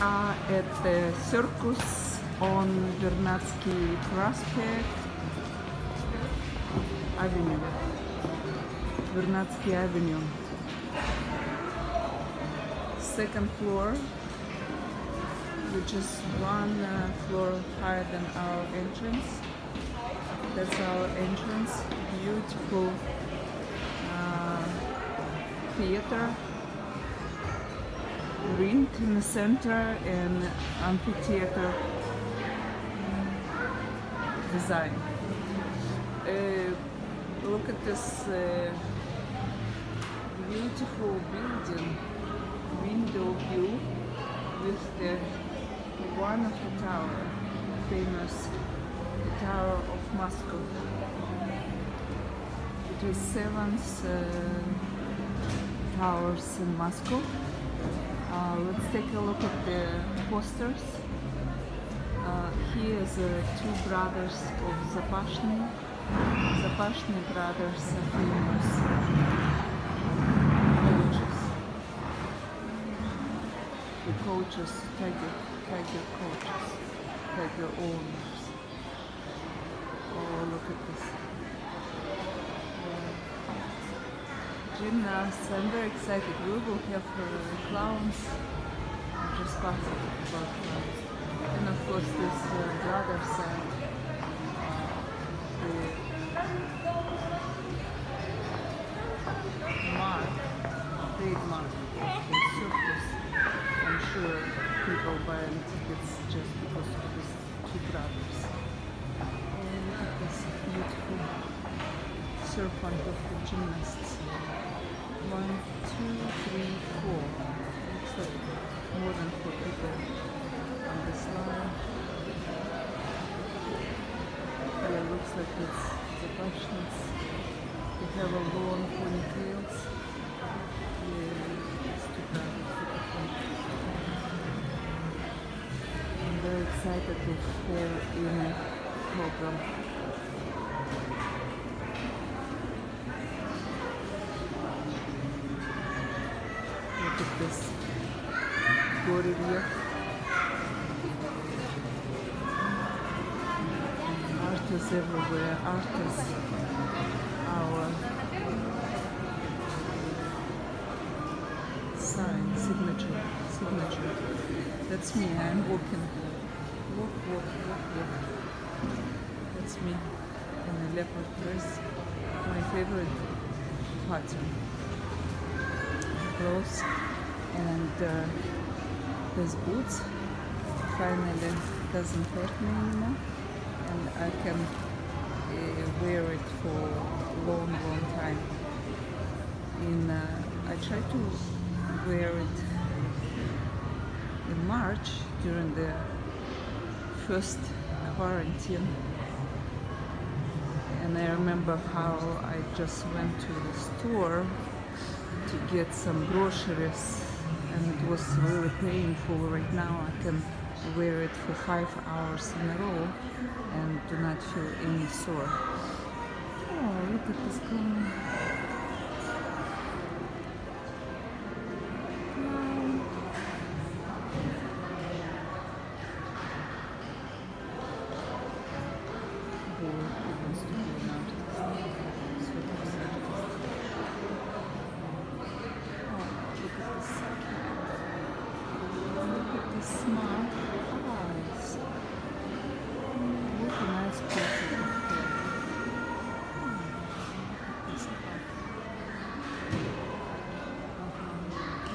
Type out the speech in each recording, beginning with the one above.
are at the circus on Vernadsky Prospect Avenue. Vernadsky Avenue. Second floor, which is one uh, floor higher than our entrance. That's our entrance. Beautiful uh, theater ring in the center and amphitheater design. Uh, look at this uh, beautiful building, window view with the one of the tower, famous the Tower of Moscow. It is seventh uh, towers in Moscow. Uh, let's take a look at the posters. Uh, here's uh, two brothers of Zapashny. Zapashny brothers are famous coaches. The coaches, tiger, tiger coaches, tiger owners. Oh, look at this. Gymnasts. I'm very excited. We will have uh, clowns. I'm just positive about clowns. And of course this uh, the other side. Mark, trademark of circus. I'm sure people buying tickets just because of these two brothers. And look at this beautiful serpent of the gymnasts. It looks like it's the Russians. They have a long ponytails. Yeah, it's too bad. I'm very excited to have in program. Look at this gorilla. Artists everywhere, artists. Our sign, signature, signature. That's me, I'm walking. Walk, walk, walk, walk. That's me in a leopard dress. My favorite pattern clothes and uh, these boots finally doesn't hurt me anymore and I can uh, wear it for a long long time. In uh, I try to wear it in March during the first quarantine. And I remember how I just went to the store to get some groceries and it was really painful. Right now I can wear it for five hours in a row and do not feel any sore. Oh look at this smart eyes. What a nice picture of her. This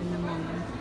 in the moment.